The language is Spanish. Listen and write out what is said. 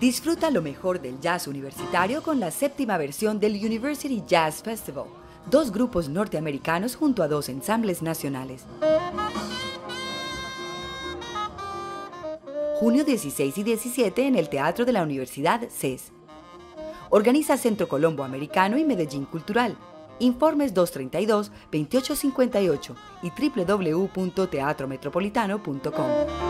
Disfruta lo mejor del jazz universitario con la séptima versión del University Jazz Festival. Dos grupos norteamericanos junto a dos ensambles nacionales. Junio 16 y 17 en el Teatro de la Universidad CES. Organiza Centro Colombo Americano y Medellín Cultural. Informes 232-2858 y www.teatrometropolitano.com.